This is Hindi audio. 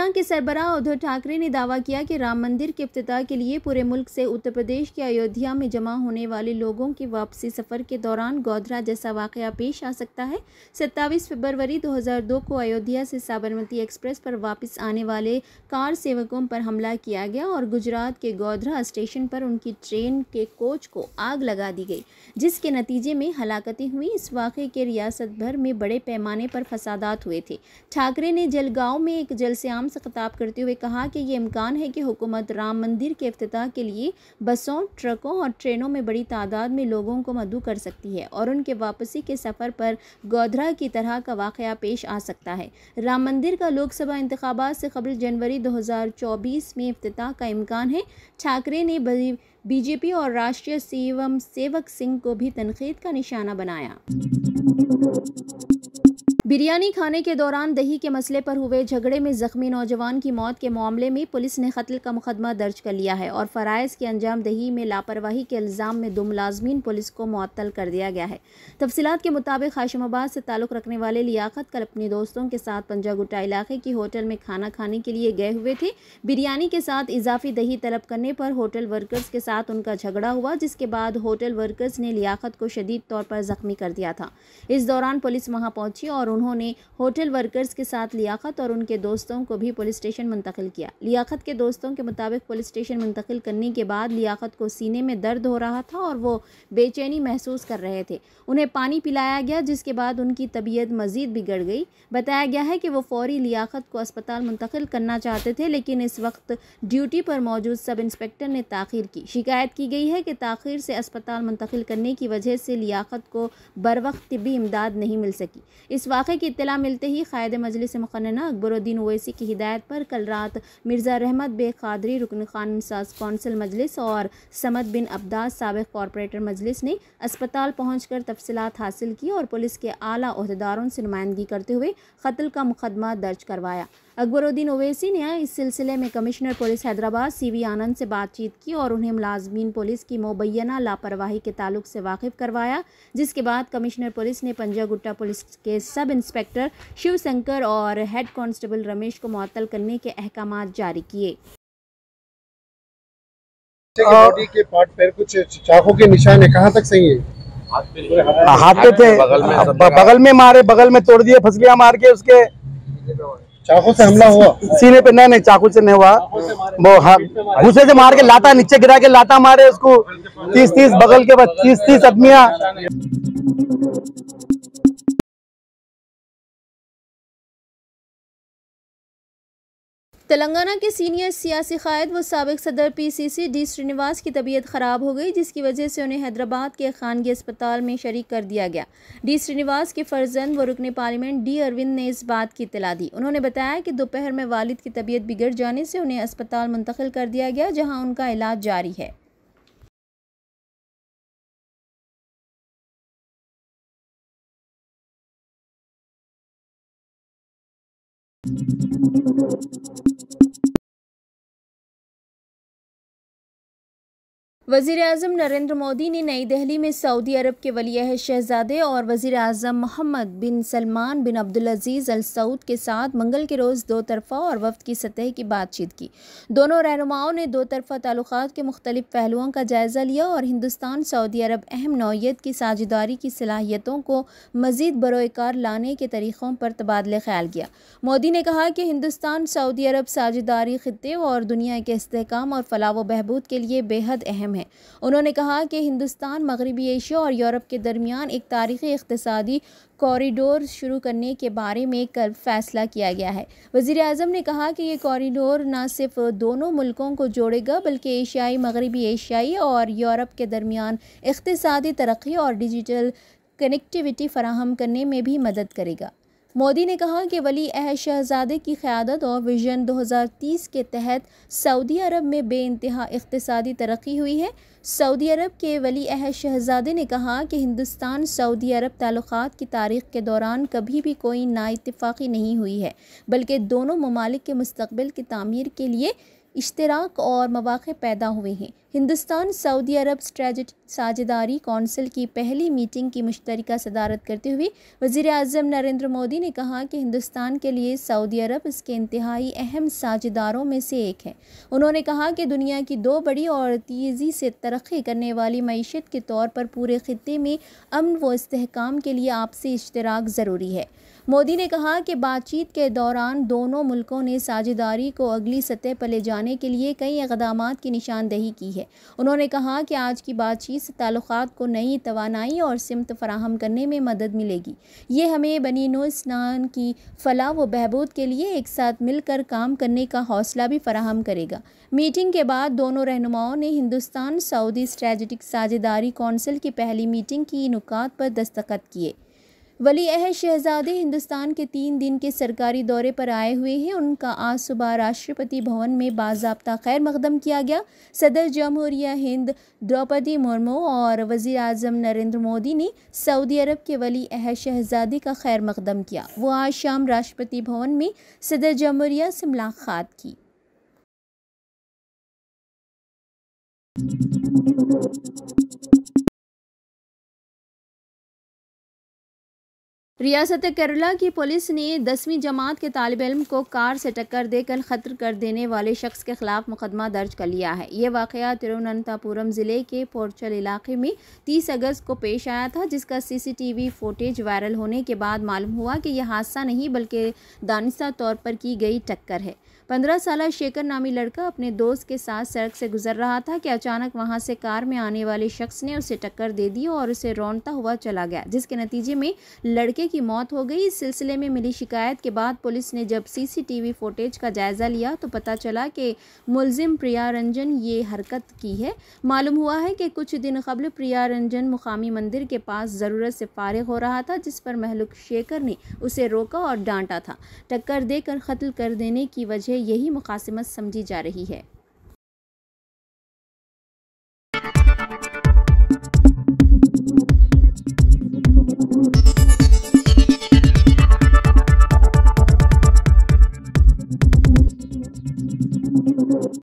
शिवसेना के सरबराह उद्धव ठाकरे ने दावा किया कि राम मंदिर के अफ्ताह के लिए पूरे मुल्क से उत्तर प्रदेश के अयोध्या में जमा होने वाले लोगों की वापसी सफ़र के दौरान गोधरा जैसा वाक़ पेश आ सकता है। सत्ताईस फरवरी 2002 को अयोध्या से साबरमती एक्सप्रेस पर वापस आने वाले कार सेवकों पर हमला किया गया और गुजरात के गोधरा स्टेशन पर उनकी ट्रेन के कोच को आग लगा दी गई, जिसके नतीजे में हलाकतें हुई। इस वाक़े के रियासत भर में बड़े पैमाने पर फसादात हुए थे। ठाकरे ने जलगांव में एक जलस्याम से खिताब करते हुए कहा कि ये इम्कान है कि हुकूमत राम मंदिर के अफ्ताह के लिए बसों, ट्रकों और ट्रेनों में बड़ी तादाद में लोगों को मदू कर सकती है और उनके वापसी के सफ़र पर गोधरा की तरह का वाक़ पेश आ सकता है। राम मंदिर का लोकसभा इंतबात से कबल जनवरी 2024 में अफ्ताह का इम्कान है। ठाकरे ने बीजेपी और राष्ट्रीय सीएम सेवक सिंह को भी तनकीद का निशाना बनाया। बिरयानी खाने के दौरान दही के मसले पर हुए झगड़े में जख्मी नौजवान की मौत के मामले में पुलिस ने कत्ल का मुकदमा दर्ज कर लिया है और फ़राइज़ के अंजाम दही में लापरवाही के इल्ज़ाम में दो मुलाजमीन पुलिस को मअतल कर दिया गया है। तफसीत के मुताबिक हाशिमाबाद से ताल्लुक़ रखने वाले लियाकत कल अपने दोस्तों के साथ पंजागुट्टा इलाके की होटल में खाना खाने के लिए गए हुए थे। बिरयानी के साथ इजाफी दही तलब करने पर होटल वर्कर्स के साथ उनका झगड़ा हुआ, जिसके बाद होटल वर्कर्स ने लियाकत को शदीद तौर पर ज़ख्मी कर दिया था। इस दौरान पुलिस वहाँ पहुँची और उन्होंने होटल वर्कर्स के साथ लियाकत और उनके दोस्तों को भी पुलिस स्टेशन मुंतकिल किया। लियाकत के दोस्तों के मुताबिक पुलिस स्टेशन मुंतकिल करने के बाद लियाकत को सीने में दर्द हो रहा था और वो बेचैनी महसूस कर रहे थे। उन्हें पानी पिलाया गया, जिसके बाद उनकी तबीयत मज़ीद बिगड़ गई। बताया गया है कि वो फौरी लियाकत को अस्पताल मुंतकिल करना चाहते थे, लेकिन इस वक्त ड्यूटी पर मौजूद सब इंस्पेक्टर ने ताखिर की। शिकायत की गई है कि ताखिर से अस्पताल मुंतकिल करने की वजह से लियाकत को बर वक्त तिबी इमदाद नहीं मिल सकी। इस वाक़े की इतला मिलते ही कायद मजलिस मखना अकबरुद्दीन ओवैसी की हिदायत पर कल रात मिर्ज़ा रहमत बे कादरी रुकन खान साज कौंसिल मजलिस और समद बिन अब्दास सबक कॉरपोरेटर मजलिस ने अस्पताल पहुँच कर तफसलत हासिल की और पुलिस के आला अहदेदारों से नुमाइंदगी करते हुए कत्ल का मुकदमा दर्ज करवाया। अकबरुद्दीन ओवैसी ने इस सिलसिले में commissioner police Hyderabad C V Anand से बातचीत की और उन्हें मुलाजमीन पुलिस की मुबैना लापरवाही के ताल्लुक से वाकिफ़ करवाया, जिसके बाद कमिश्नर पुलिस ने पंजागुट्टा पुलिस के सब इंस्पेक्टर शिव शंकर और हेड कांस्टेबल रमेश को मुअत्तल करने के अहकाम जारी किए। बॉडी के पार्ट पर कुछ चाकू के निशान है कहाँ तक सही है? हाथ पे थे। बगल में मारे बगल में तोड़ दिए फसलियाँ मार के उसके चाकू से हमला हुआ? सीने पे नहीं नहीं चाकू से नहीं हुआ। वो घुसे से मार के लाता नीचे गिरा के लाता मारे उसको। तीस तीस बगल के बाद तीस तीस आदमिया। तेलंगाना के सीनियर सियासी कायद व सबक सदर पीसीसी डी श्रीनिवास की तबीयत ख़राब हो गई, जिसकी वजह से उन्हें हैदराबाद के खानगी अस्पताल में शरीक कर दिया गया। डी श्रीनिवास के फर्जंद व रुकन पार्लियामेंट डी अरविंद ने इस बात की इतला दी। उन्होंने बताया कि दोपहर में वालिद की तबीयत बिगड़ जाने से उन्हें अस्पताल मुंतकिल कर दिया गया, जहाँ उनका इलाज जारी है। Thank you. वज़ी अजम नरेंद्र मोदी ने नई दिल्ली में सऊदी अरब के वली शहजादे और वज़ी अजम मोहम्मद बिन सलमान बिन अब्दुलज़ीज़ अल सऊद के साथ मंगल के रोज़ दो तरफ़ा और वफद की सतह की बातचीत की। दोनों रहनुमाओं ने दो तरफ़ा ताल्लुक़ के मुख्तलिफ़ पहलुओं का जायज़ा लिया और हिंदुस्तान, सऊदी अरब अहम नौीयत की साझेदारी की सलाहियतों को मज़ीद बरोकार लाने के तरीक़ों पर तबादले ख्याल किया। मोदी ने कहा कि हिंदुस्तान, सऊदी अरब साझेदारी ख़त्े और दुनिया के इसकाम और फलाह व बहबूद के लिए बेहद अहम है। है। उन्होंने कहा कि हिंदुस्तान, मगरबी एशिया और यूरोप के दरमियान एक तारीख़ी इकतसादी कॉरिडोर शुरू करने के बारे में कल फैसला किया गया है। वज़ी अजम ने कहा कि ये कॉरिडोर न सिर्फ़ दोनों मुल्कों को जोड़ेगा, बल्कि एशियाई, मगरबी एशियाई और यूरोप के दरमियान इकतसादी तरक्की और डिजिटल कनेक्टिविटी फ़राहम करने में भी मदद करेगा। मोदी ने कहा कि वली अहद शहजादे की क़्यादत और विजन 2030 के तहत सऊदी अरब में बे इंतहा इकतसादी तरक्की हुई है। सऊदी अरब के वली अहद शहजादे ने कहा कि हिंदुस्तान सऊदी अरब ताल्लुक़ की तारीख़ के दौरान कभी भी कोई नाइतफ़ाक़ी नहीं हुई है, बल्कि दोनों ममालिक के मुस्तबिल की तमीर के लिए इश्तराक और मौाक़े पैदा हुए हैं। हिंदुस्तान सऊदी अरब स्ट्रेटजिक साझेदारी कौंसिल की पहली मीटिंग की मुश्तरका सदारत करते हुए वज़ी अजम नरेंद्र मोदी ने कहा कि हिंदुस्तान के लिए सऊदी अरब इसके इंतहाई अहम साझेदारों में से एक है। उन्होंने कहा कि दुनिया की दो बड़ी और तेज़ी से तरक्की करने वाली मीशत के तौर पर पूरे ख़त्े में अमन व इसकाम के लिए आपसी इश्तराक ज़रूरी है। मोदी ने कहा कि बातचीत के दौरान दोनों मुल्कों ने साझेदारी को अगली सतह पर ले जाने के लिए कई इकदाम की निशानदेही की है। उन्होंने कहा कि आज की बातचीत से ताल्लुक़ को नई तोानाई और सिमत फराहम करने में मदद मिलेगी। ये हमें बनी स्नान की फलाह व बहबूद के लिए एक साथ मिलकर काम करने का हौसला भी फराहम करेगा। मीटिंग के बाद दोनों रहनुमाओं ने हिंदुस्तान सऊदी स्ट्रेटजिक साझेदारी कौंसिल की पहली मीटिंग की नुकात पर दस्तखत किए। वली अहद शहजादे हिंदुस्तान के तीन दिन के सरकारी दौरे पर आए हुए हैं। उनका आज सुबह राष्ट्रपति भवन में बाबा खैर मकदम किया गया। सदर जमहूरिया हिंद द्रौपदी मुर्मू और वज़ी अजम नरेंद्र मोदी ने सऊदी अरब के वली अहद शहजादी का खैर मकदम किया। वो आज शाम राष्ट्रपति भवन में सदर जमहूरिया से मुलाकात की। रियासत केरला की पुलिस ने दसवीं जमात के तालब इम को कार से टक्कर देकर ख़त्म कर देने वाले शख्स के खिलाफ मुकदमा दर्ज कर लिया है। ये वाक़ तिरुवनंतपुरम ज़िले के पोर्चल इलाके में 30 अगस्त को पेश आया था, जिसका सीसीटीवी फुटेज वायरल होने के बाद मालूम हुआ कि यह हादसा नहीं, बल्कि दानिशा तौर पर की गई टक्कर है। पंद्रह साल शेखर नामी लड़का अपने दोस्त के साथ सड़क से गुजर रहा था कि अचानक वहाँ से कार में आने वाले शख्स ने उसे टक्कर दे दी और उसे रौनता हुआ चला गया, जिसके नतीजे में लड़के की मौत हो गई। इस सिलसिले में मिली शिकायत के बाद पुलिस ने जब सीसीटीवी फुटेज का जायज़ा लिया तो पता चला कि मुलजिम प्रिया रंजन ये हरकत की है। मालूम हुआ है कि कुछ दिन कबल प्रिया रंजन मुकामी मंदिर के पास ज़रूरत से फारग हो रहा था, जिस पर महलुक शेखर ने उसे रोका और डांटा था। टक्कर देकर कत्ल कर देने की वजह यही मुकासमत समझी जा रही है।